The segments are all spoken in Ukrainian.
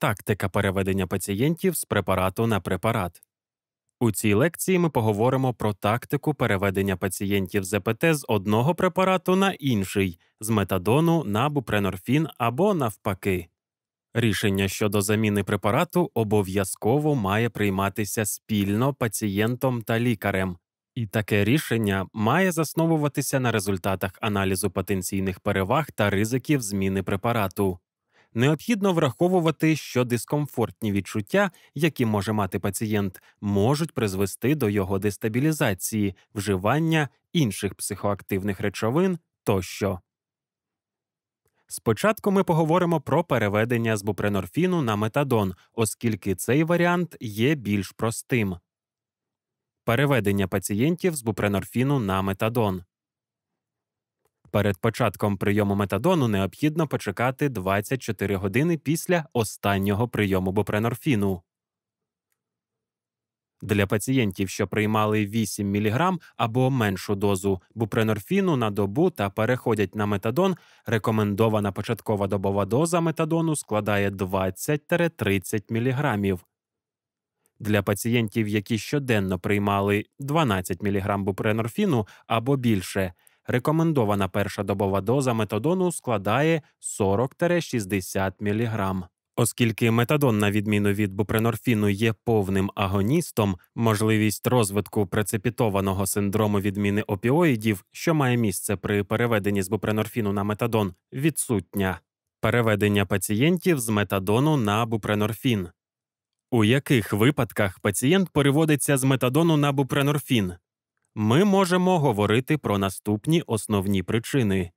Тактика переведення пацієнтів з препарату на препарат. У цій лекції ми поговоримо про тактику переведення пацієнтів з ЕПТ з одного препарату на інший, з метадону на бупренорфін або навпаки. Рішення щодо заміни препарату обов'язково має прийматися спільно пацієнтом та лікарем, і таке рішення має засновуватися на результатах аналізу потенційних переваг та ризиків зміни препарату. Необхідно враховувати, що дискомфортні відчуття, які може мати пацієнт, можуть призвести до його дестабілізації, вживання інших психоактивних речовин тощо. Спочатку ми поговоримо про переведення з бупренорфіну на метадон, оскільки цей варіант є більш простим. Переведення пацієнтів з бупренорфіну на метадон. Перед початком прийому метадону необхідно почекати 24 години після останнього прийому бупренорфіну. Для пацієнтів, що приймали 8 мг або меншу дозу бупренорфіну на добу та переходять на метадон, рекомендована початкова добова доза метадону складає 20-30 мг. Для пацієнтів, які щоденно приймали 12 мг бупренорфіну або більше, рекомендована перша добова доза метадону складає 40-60 мг. Оскільки метадон, на відміну від бупренорфіну, є повним агоністом, можливість розвитку прецепітованого синдрому відміни опіоїдів, що має місце при переведенні з бупренорфіну на метадон, відсутня. Переведення пацієнтів з метадону на бупренорфін. У яких випадках пацієнт переводиться з метадону на бупренорфін? Ми можемо говорити про наступні основні причини.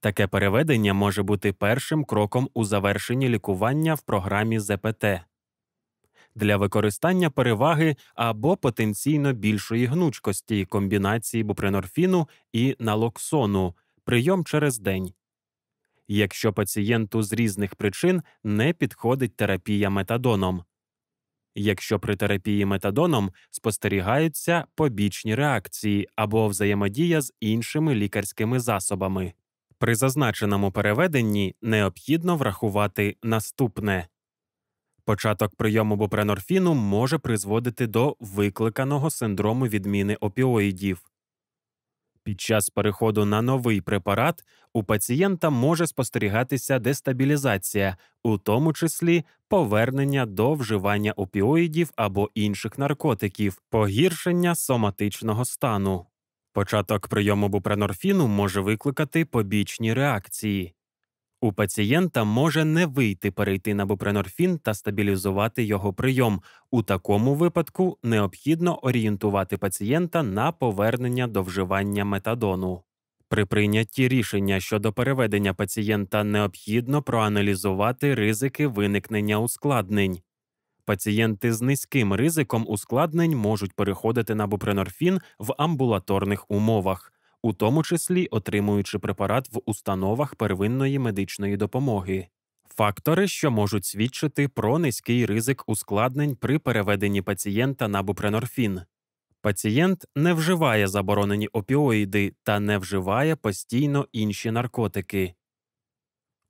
Таке переведення може бути першим кроком у завершенні лікування в програмі ЗПТ для використання переваги або потенційно більшої гнучкості комбінації бупренорфіну і налоксону, прийом через день. Якщо пацієнту з різних причин не підходить терапія метадоном, якщо при терапії метадоном спостерігаються побічні реакції або взаємодія з іншими лікарськими засобами. При зазначеному переведенні необхідно врахувати наступне початок прийому бупренорфіну може призводити до викликаного синдрому відміни опіоїдів. Під час переходу на новий препарат у пацієнта може спостерігатися дестабілізація, у тому числі повернення до вживання опіоїдів або інших наркотиків, погіршення соматичного стану. Початок прийому бупренорфіну може викликати побічні реакції. У пацієнта може не вийти перейти на бупренорфін та стабілізувати його прийом. У такому випадку необхідно орієнтувати пацієнта на повернення до вживання метадону. При прийнятті рішення щодо переведення пацієнта необхідно проаналізувати ризики виникнення ускладнень. Пацієнти з низьким ризиком ускладнень можуть переходити на бупренорфін в амбулаторних умовах, у тому числі отримуючи препарат в установах первинної медичної допомоги. Фактори, що можуть свідчити про низький ризик ускладнень при переведенні пацієнта на бупренорфін. Пацієнт не вживає заборонені опіоїди та не вживає постійно інші наркотики.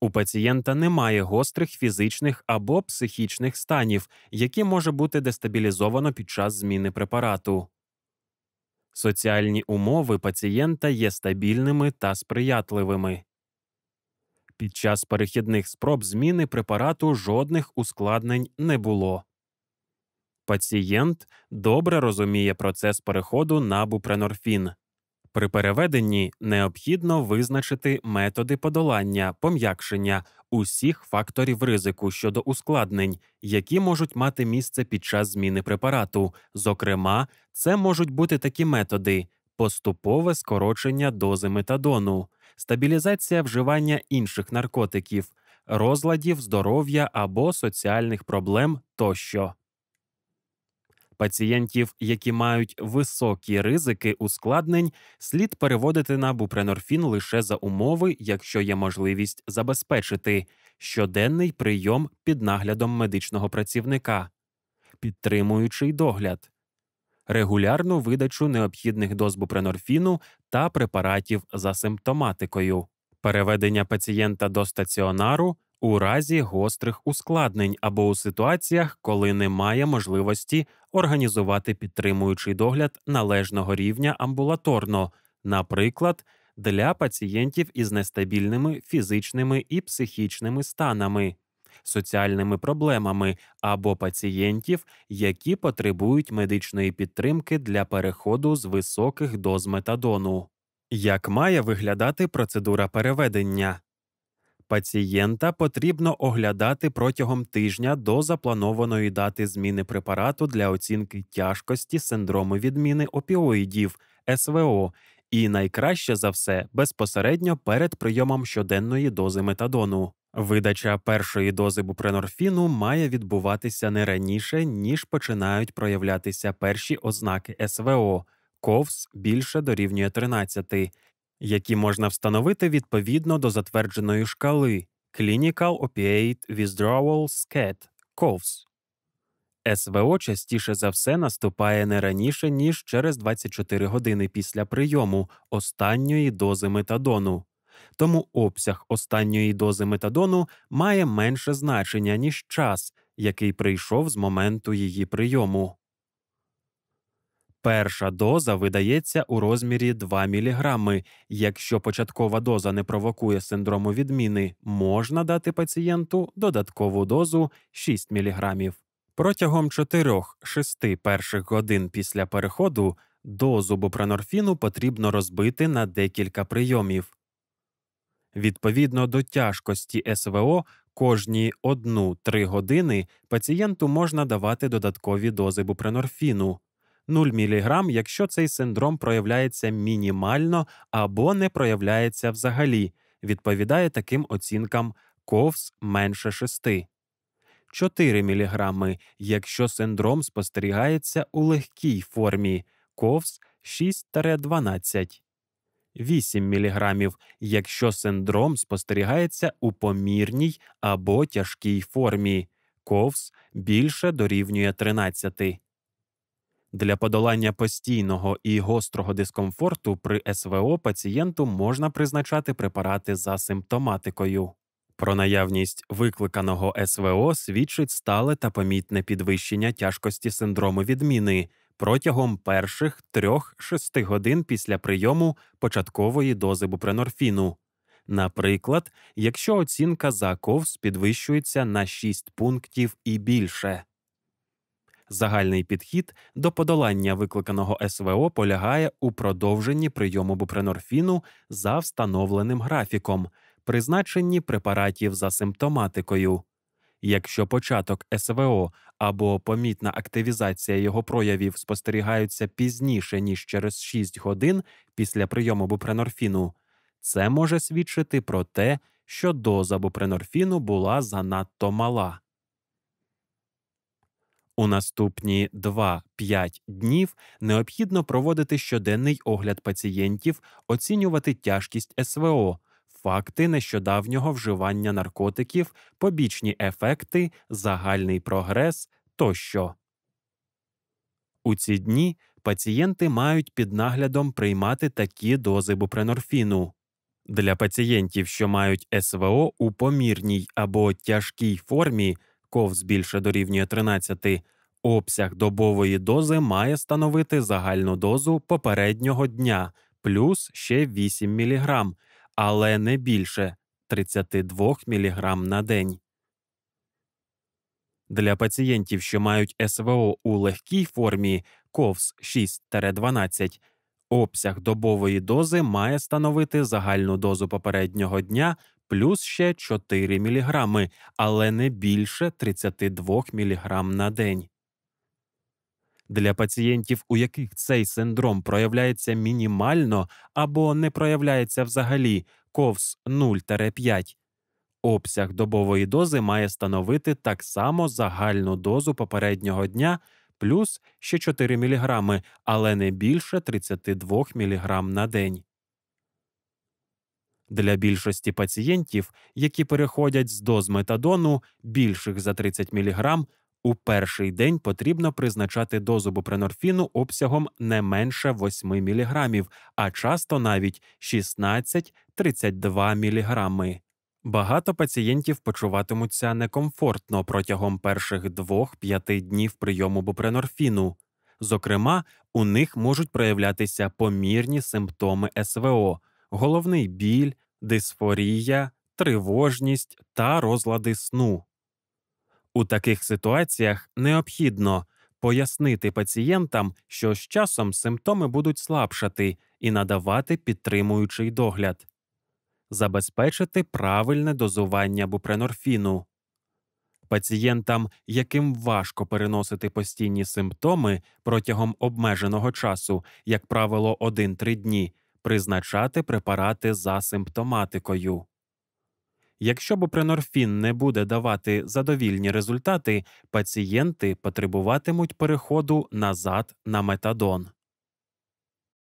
У пацієнта немає гострих фізичних або психічних станів, які може бути дестабілізовано під час зміни препарату. Соціальні умови пацієнта є стабільними та сприятливими. Під час перехідних спроб зміни препарату жодних ускладнень не було. Пацієнт добре розуміє процес переходу на бупренорфін. При переведенні необхідно визначити методи подолання, пом'якшення усіх факторів ризику щодо ускладнень, які можуть мати місце під час зміни препарату. Зокрема, це можуть бути такі методи: поступове скорочення дози метадону, стабілізація вживання інших наркотиків, розладів здоров'я або соціальних проблем тощо. Пацієнтів, які мають високі ризики ускладнень, слід переводити на бупренорфін лише за умови, якщо є можливість забезпечити щоденний прийом під наглядом медичного працівника, підтримуючий догляд, регулярну видачу необхідних доз бупренорфіну та препаратів за симптоматикою, переведення пацієнта до стаціонару, у разі гострих ускладнень або у ситуаціях, коли немає можливості організувати підтримуючий догляд належного рівня амбулаторно, наприклад, для пацієнтів із нестабільними фізичними і психічними станами, соціальними проблемами або пацієнтів, які потребують медичної підтримки для переходу з високих доз метадону. Як має виглядати процедура переведення? Пацієнта потрібно оглядати протягом тижня до запланованої дати зміни препарату для оцінки тяжкості синдрому відміни опіоїдів СВО і найкраще за все безпосередньо перед прийомом щоденної дози метадону. Видача першої дози бупренорфіну має відбуватися не раніше, ніж починають проявлятися перші ознаки СВО, ковс більше дорівнює 13, які можна встановити відповідно до затвердженої шкали Clinical Opiate Withdrawal SCAT ковс. СВО частіше за все наступає не раніше, ніж через 24 години після прийому останньої дози метадону, тому обсяг останньої дози метадону має менше значення, ніж час, який прийшов з моменту її прийому. Перша доза видається у розмірі 2 мг. Якщо початкова доза не провокує синдрому відміни, можна дати пацієнту додаткову дозу 6 мг. Протягом 4-6 перших годин після переходу дозу бупранорфіну потрібно розбити на декілька прийомів. Відповідно до тяжкості СВО кожні 1-3 години пацієнту можна давати додаткові дози бупренорфіну 0 мг, якщо цей синдром проявляється мінімально або не проявляється взагалі, відповідає таким оцінкам ковс менше 6. 4 мг, якщо синдром спостерігається у легкій формі, ковс 6-12, 8 мг, якщо синдром спостерігається у помірній або тяжкій формі, ковс більше дорівнює 13. Для подолання постійного і гострого дискомфорту при СВО пацієнту можна призначати препарати за симптоматикою. Про наявність викликаного СВО свідчить стале та помітне підвищення тяжкості синдрому відміни протягом перших 3-6 годин після прийому початкової дози бупренорфіну. Наприклад, якщо оцінка за ковс підвищується на 6 пунктів і більше. Загальний підхід до подолання викликаного СВО полягає у продовженні прийому бупренорфіну за встановленим графіком, призначенні препаратів за симптоматикою. Якщо початок СВО або помітна активізація його проявів спостерігаються пізніше ніж через 6 годин після прийому бупренорфіну, це може свідчити про те, що доза бупренорфіну була занадто мала. У наступні 2-5 днів необхідно проводити щоденний огляд пацієнтів, оцінювати тяжкість СВО, факти нещодавнього вживання наркотиків, побічні ефекти, загальний прогрес тощо. У ці дні пацієнти мають під наглядом приймати такі дози бупренорфіну. Для пацієнтів, що мають СВО у помірній або тяжкій формі, ковз більше дорівнює 13, обсяг добової дози має становити загальну дозу попереднього дня плюс ще 8 мг, але не більше 32 мг на день. Для пацієнтів, що мають СВО у легкій формі ковс 6-12, обсяг добової дози має становити загальну дозу попереднього дня плюс ще 4 мг, але не більше 32 мг на день. Для пацієнтів, у яких цей синдром проявляється мінімально або не проявляється взагалі ковс 0-5, обсяг добової дози має становити так само загальну дозу попереднього дня плюс ще 4 мг, але не більше 32 мг на день. Для більшості пацієнтів, які переходять з доз метадону більших за 30 мг, у перший день потрібно призначати дозу бупренорфіну обсягом не менше 8 мг, а часто навіть 16-32 мг. Багато пацієнтів почуватимуться некомфортно протягом перших 2-5 днів прийому бупренорфіну. Зокрема, у них можуть проявлятися помірні симптоми СВО, головний біль, дисфорія, тривожність та розлади сну. У таких ситуаціях необхідно пояснити пацієнтам, що з часом симптоми будуть слабшати і надавати підтримуючий догляд, забезпечити правильне дозування бупренорфіну. Пацієнтам, яким важко переносити постійні симптоми протягом обмеженого часу, як правило, 1-3 дні, призначати препарати за симптоматикою. Якщо бупренорфін не буде давати задовільні результати, пацієнти потребуватимуть переходу назад на метадон.